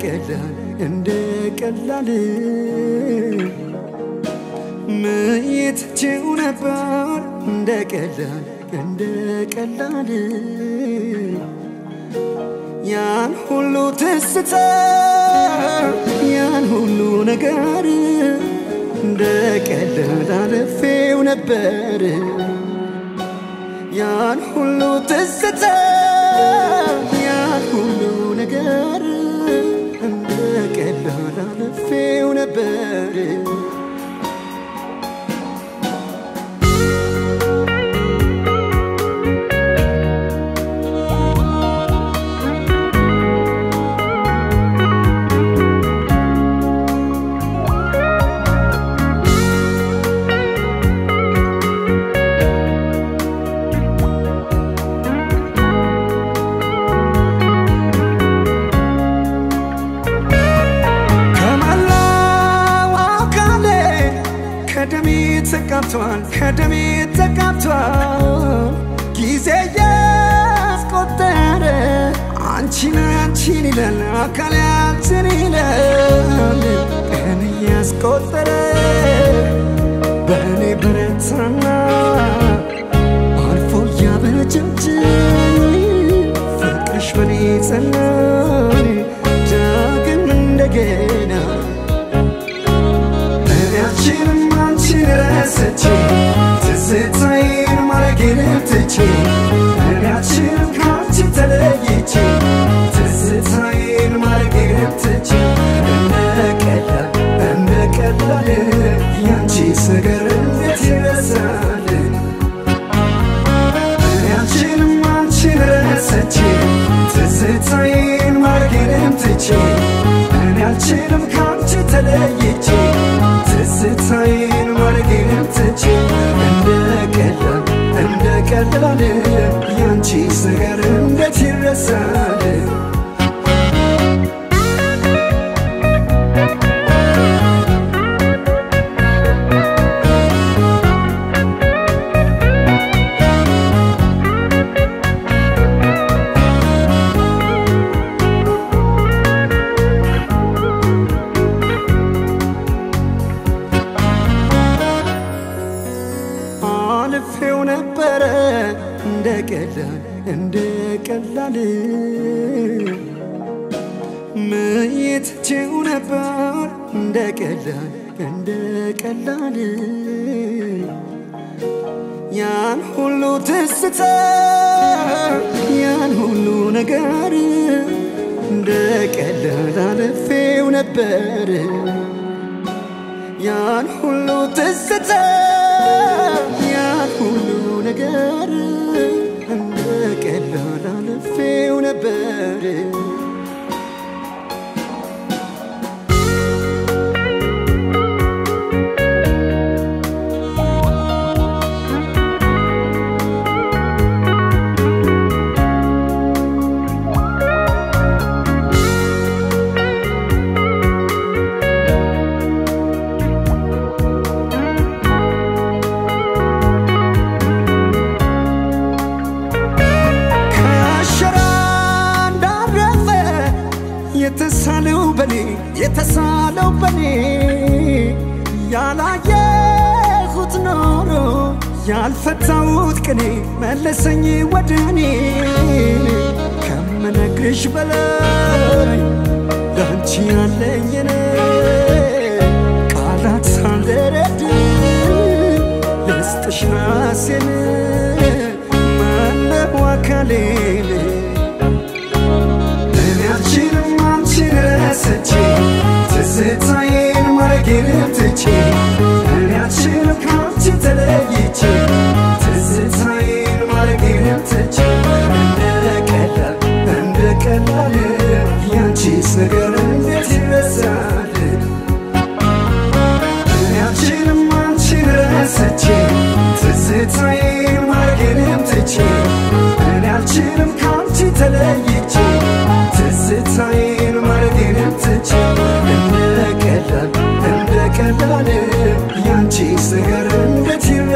ቀላል እንደ ቀላል ምይትችው ነበር። እንደ ቀላል እንደ ቀላል ያን ሁሉ ትስታ ያን ሁሉ ነገር እንደ ቀላል አለፌው ነበር። ያን ሁሉ ትዝታ ተቃብቷል ከደሜ ተቃብቷል ጊዜ ያስቆጠረ አንቺን አንቺን ይላል አካል አንቺን ይላል። ቀን እያስቆጠረ በእኔ በረታና አልፎ እያበረጀጀኝ ፍቅርሽ በኔ ጸናኝ አልችልም ከአንቺ ተለይቼ ትዝታዬን ማረጌንም ትቼ እንደ ቀላል እንደ ቀላል ያንቺስ ነገር እንዴት ይረሳል ነበረ እንደ ቀላል እንደ ቀላል። ምይትችው ነበር እንደ ቀላል እንደ ቀላል። ያን ሁሉ ትስታ ያን ሁሉ ነገር እንደ ቀላል አልፌው ነበር። ያን ሁሉ ትዝታ በኔ የተሳለው በኔ ያላየሁት ኖሮ ያልፈታሁት ቅኔ መለሰኝ ወደ እኔ ከምነግርሽ በላይ ላንቺ ያለኝ እኔ ቃላት ሳልደረድ ልስጥሽ ራሴን ማነው ማረጌን ትቼ እኔያችንም ከአንቺ ተለይቼ ትዝታዬን ማረጌን ትቼ እንደ ቀላል እንደ ቀላል ያንቺስ ነገር እንዴት ይረሳል እኔያችንም አንቺን ረስቼ ትዝታዬን ማረጌንም ትቼ እኔ አልችልም ከአንቺ ተለይቼ ትዝታ Chase the garden that you